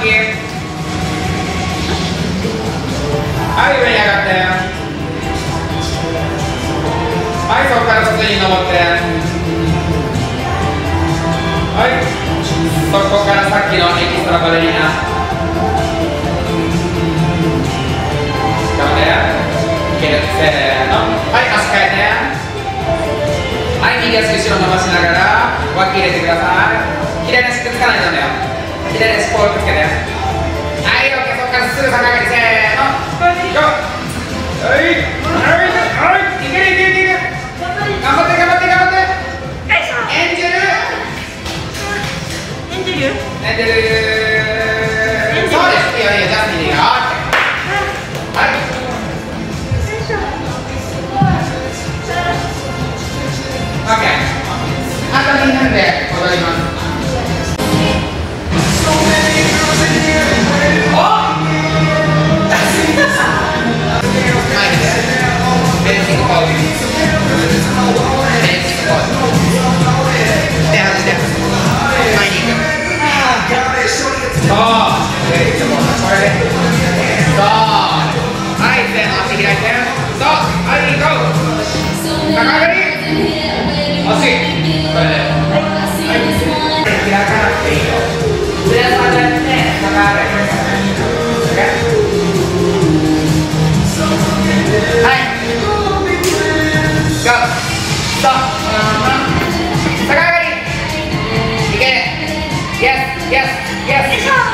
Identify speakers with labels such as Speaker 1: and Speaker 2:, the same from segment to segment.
Speaker 1: はい上に上がってはいそこから外に登ってはいそこからさっきのエキストラバレリーナ頑張っていけるせーのはい足変えてはい右足後ろ伸ばしながら脇入れてください左足くっつかないとダメよ左足ポールくって。はい OK そこからすぐ逆上がりせーのはいはいはいいけるいけるいける頑張って頑張って頑張ってエンジェル。
Speaker 2: エンジェル。
Speaker 1: エンジェル。そうですいいよいいよジャスミンでいいよ OK はいオッケーあと2分で踊ります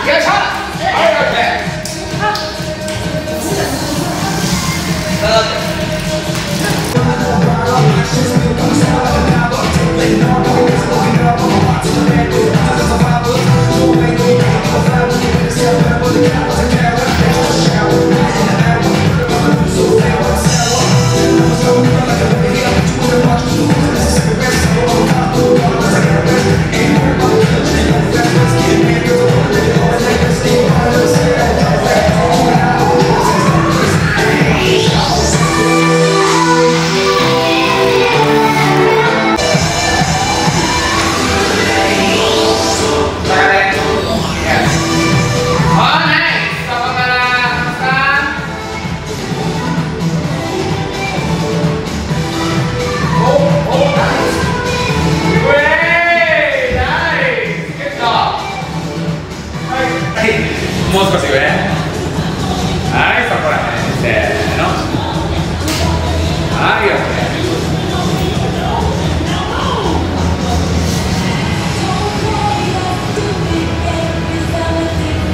Speaker 1: 别唱了睛像もう少し上はいそこらへんせーの。はい OK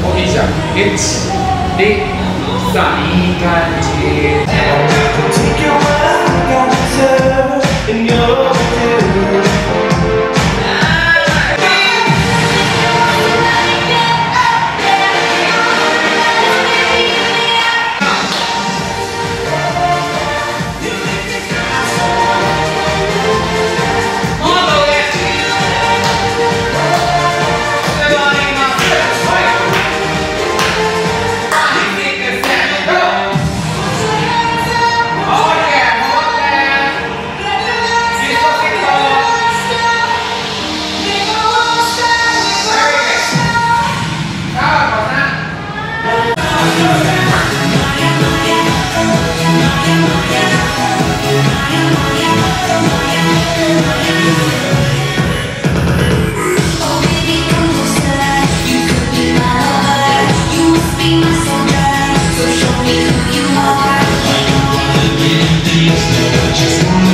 Speaker 1: おいいじゃん1 2 3いい感じ。I just wanna